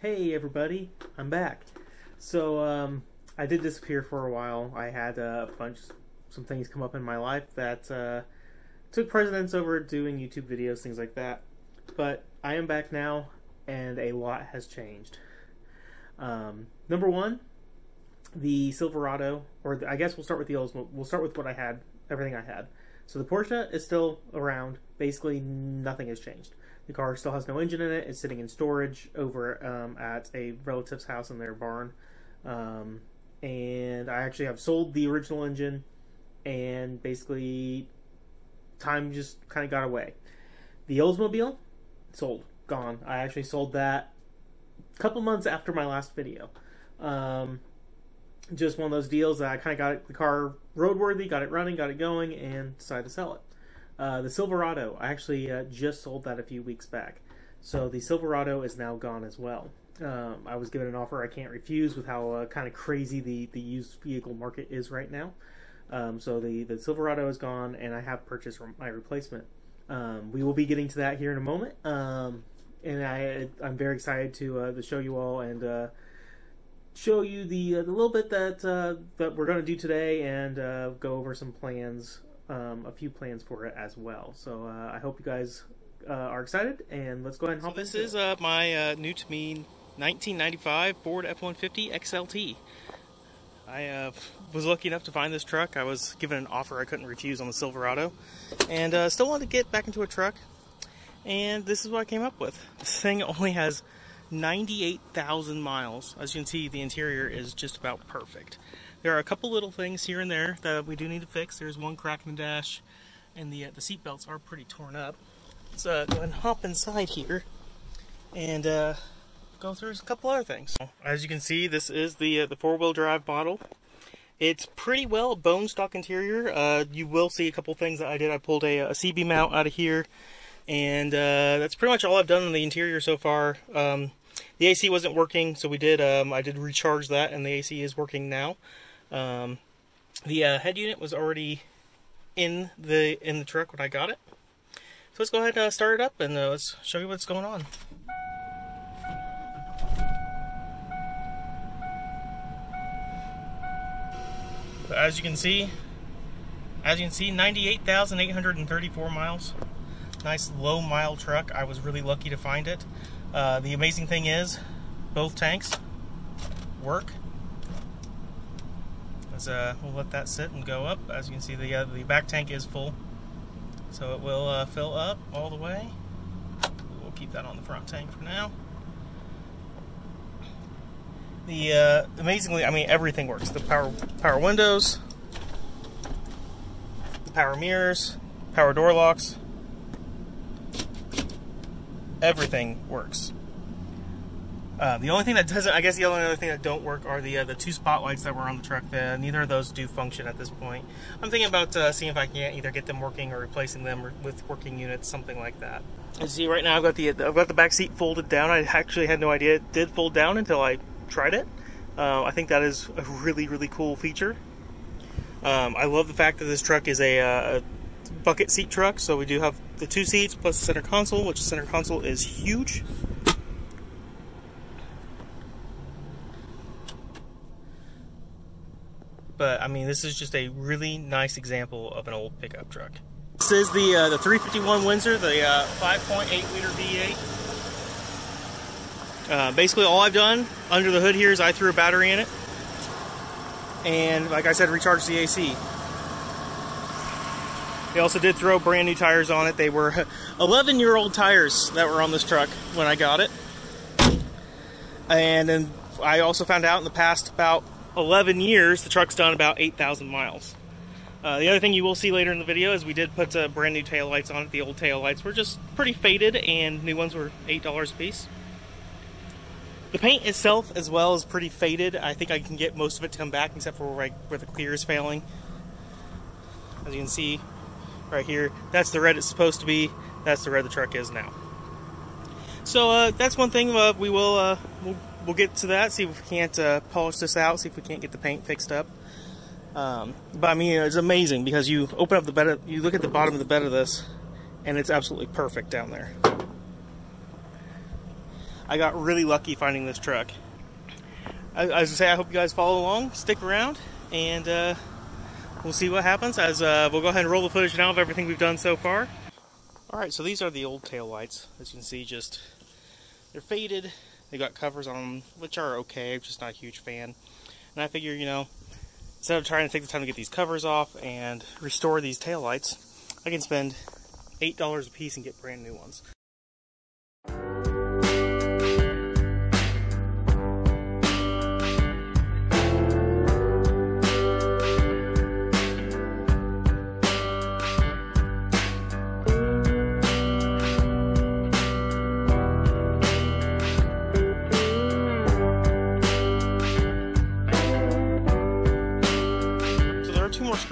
Hey everybody, I'm back. So um, I did disappear for a while. I had a bunch, some things come up in my life that uh, took precedence over doing YouTube videos, things like that. But I am back now, and a lot has changed. Um, number one, the Silverado, or I guess we'll start with the Oldsmobile. We'll start with what I had, everything I had. So the Porsche is still around. Basically, nothing has changed. The car still has no engine in it. It's sitting in storage over um, at a relative's house in their barn. Um, and I actually have sold the original engine, and basically, time just kind of got away. The Oldsmobile, sold, gone. I actually sold that a couple months after my last video. Um, just one of those deals that I kind of got the car roadworthy, got it running, got it going, and decided to sell it. Uh, the Silverado, I actually uh, just sold that a few weeks back. So the Silverado is now gone as well. Um, I was given an offer I can't refuse with how uh, kind of crazy the, the used vehicle market is right now. Um, so the, the Silverado is gone, and I have purchased my replacement. Um, we will be getting to that here in a moment, um, and I I'm very excited to uh, to show you all and uh, show you the the little bit that that we're going to do today and go over some plans, um, a few plans for it as well. So uh, I hope you guys uh, are excited, and let's go ahead and hop so this is uh, my uh, new to me 1995 Ford F-150 XLT. I uh, was lucky enough to find this truck. I was given an offer I couldn't refuse on the Silverado, and uh, still wanted to get back into a truck. And this is what I came up with. This thing only has 98,000 miles. As you can see, the interior is just about perfect. There are a couple little things here and there that we do need to fix. There's one crack in the dash, and the uh, the seat belts are pretty torn up. Let's uh, go and hop inside here and uh, go through a couple other things. As you can see, this is the uh, the four-wheel drive model. It's pretty well bone stock interior. Uh, you will see a couple things that I did. I pulled a, a CB mount out of here, and uh, that's pretty much all I've done in the interior so far. Um, the AC wasn't working, so we did. Um, I did recharge that, and the AC is working now. Um, the uh, head unit was already in the in the truck when I got it. So let's go ahead and uh, start it up, and uh, let's show you what's going on. As you can see, as you can see, 98,834 miles. Nice low mile truck. I was really lucky to find it. Uh, the amazing thing is, both tanks work. Uh, we'll let that sit and go up. As you can see, the uh, the back tank is full, so it will uh, fill up all the way. We'll keep that on the front tank for now. The uh, amazingly, I mean, everything works. The power power windows, the power mirrors, power door locks. Everything works. Uh, the only thing that doesn't, I guess, the only other thing that don't work are the uh, the two spotlights that were on the truck. The, neither of those do function at this point. I'm thinking about uh, seeing if I can either get them working or replacing them with working units, something like that. You see, right now I've got the I've got the back seat folded down. I actually had no idea it did fold down until I tried it. Uh, I think that is a really really cool feature. Um, I love the fact that this truck is a, uh, a bucket seat truck. So we do have the two seats plus the center console, which the center console is huge. But I mean, this is just a really nice example of an old pickup truck. This is the uh, the 351 Windsor, the uh, 5.8 liter V8. Uh, basically, all I've done under the hood here is I threw a battery in it, and like I said, recharged the AC. They also did throw brand new tires on it. They were 11 year old tires that were on this truck when I got it. And then I also found out in the past about 11 years, the truck's done about 8,000 miles. Uh, the other thing you will see later in the video is we did put uh, brand new tail lights on it. The old tail lights were just pretty faded, and new ones were $8 a piece. The paint itself, as well, is pretty faded. I think I can get most of it to come back, except for where, I, where the clear is failing. As you can see right here, that's the red it's supposed to be. That's the red the truck is now. So uh, that's one thing uh, we will uh, we'll, we'll get to that. See if we can't uh, polish this out. See if we can't get the paint fixed up. Um, but I mean, it's amazing because you open up the bed. Of, you look at the bottom of the bed of this, and it's absolutely perfect down there. I got really lucky finding this truck. As I say, I hope you guys follow along, stick around, and uh, we'll see what happens as uh, we'll go ahead and roll the footage now of everything we've done so far. Alright, so these are the old tail lights. As you can see, just they're faded. They got covers on them, which are okay. I'm just not a huge fan. And I figure, you know, instead of trying to take the time to get these covers off and restore these tail lights, I can spend $8 a piece and get brand new ones.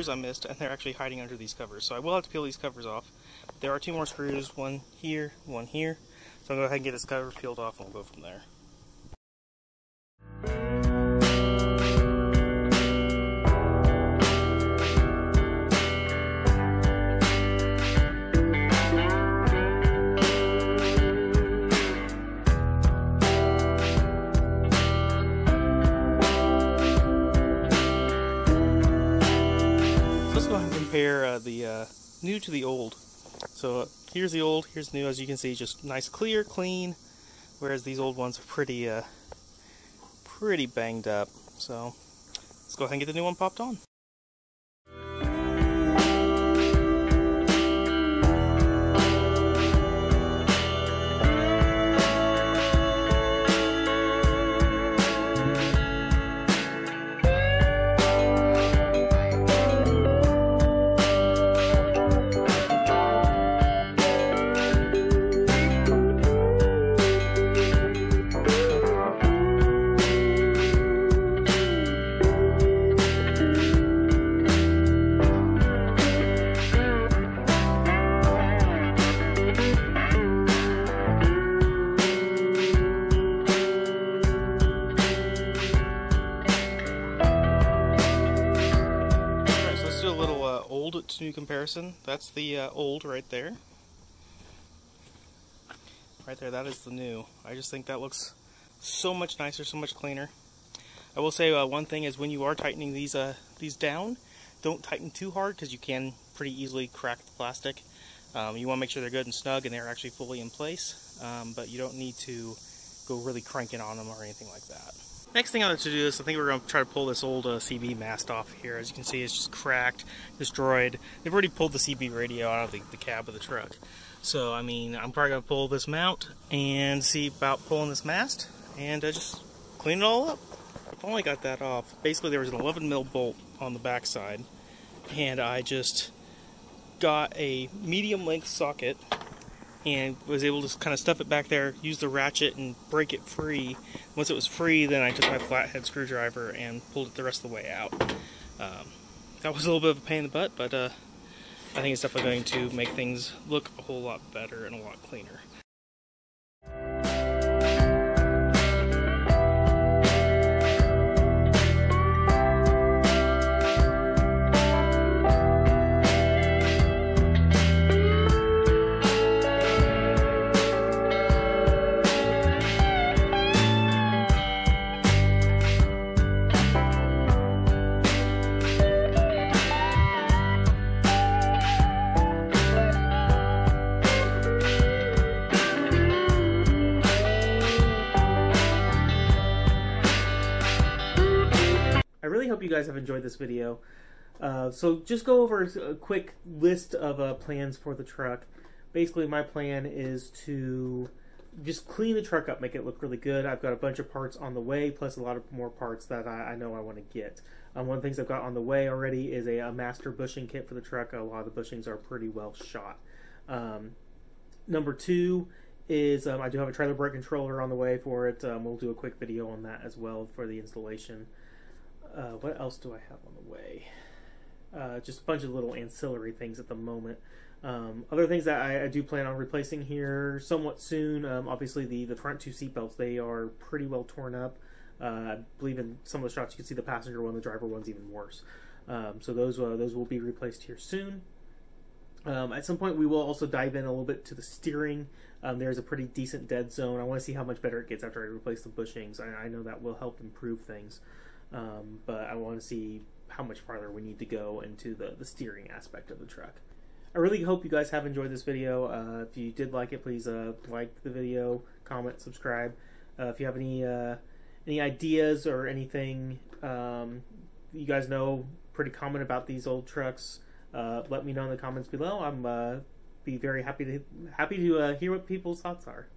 Screws I missed, and they're actually hiding under these covers. So I will have to peel these covers off. There are two more screws, one here, one here. So I'll go ahead and get this cover peeled off, and we'll go from there. Compare uh, the uh, new to the old. So here's the old, here's the new. As you can see, just nice, clear, clean. Whereas these old ones are pretty, uh, pretty banged up. So let's go ahead and get the new one popped on. To new comparison. That's the uh, old right there. Right there, that is the new. I just think that looks so much nicer, so much cleaner. I will say uh, one thing is when you are tightening these uh, these down, don't tighten too hard because you can pretty easily crack the plastic. Um, you want to make sure they're good and snug and they're actually fully in place, um, but you don't need to go really cranking on them or anything like that. Next thing I have to do is I think we're going to try to pull this old uh, CB mast off here. As you can see, it's just cracked, destroyed. They've already pulled the CB radio out of the, the cab of the truck. So, I mean, I'm probably going to pull this mount and see about pulling this mast and uh, just clean it all up. I finally got that off. Basically, there was an 11 mil bolt on the backside, and I just got a medium length socket and was able to kind of stuff it back there, use the ratchet and break it free. Once it was free, then I took my flathead screwdriver and pulled it the rest of the way out. Um, that was a little bit of a pain in the butt, but uh, I think it's definitely going to make things look a whole lot better and a lot cleaner. Hope you guys have enjoyed this video. Uh, so just go over a quick list of uh, plans for the truck. Basically, my plan is to just clean the truck up, make it look really good. I've got a bunch of parts on the way, plus a lot of more parts that I, I know I want to get. Um, one of the things I've got on the way already is a, a, master bushing kit for the truck. A lot of the bushings are pretty well shot. Um, number two is um, I do have a trailer brake controller on the way for it. Um, we'll do a quick video on that as well for the installation. Uh, what else do I have on the way? Uh, just a bunch of little ancillary things at the moment. Um, other things that I, I, do plan on replacing here somewhat soon. Um, obviously, the the front two seatbelts they are pretty well torn up. Uh, I believe in some of the shots you can see the passenger one, the driver one's even worse. Um, so those uh, those will be replaced here soon. Um, at some point, we will also dive in a little bit to the steering. Um, there's a pretty decent dead zone. I want to see how much better it gets after I replace the bushings. I, I know that will help improve things, um, but I want to see how much farther we need to go into the, the steering aspect of the truck. I really hope you guys have enjoyed this video. Uh, if you did like it, please uh, like the video, comment, subscribe. Uh, if you have any uh, any ideas or anything um, you guys know pretty common about these old trucks, uh, let me know in the comments below. I'm uh, be very happy to happy to hear what people's thoughts are.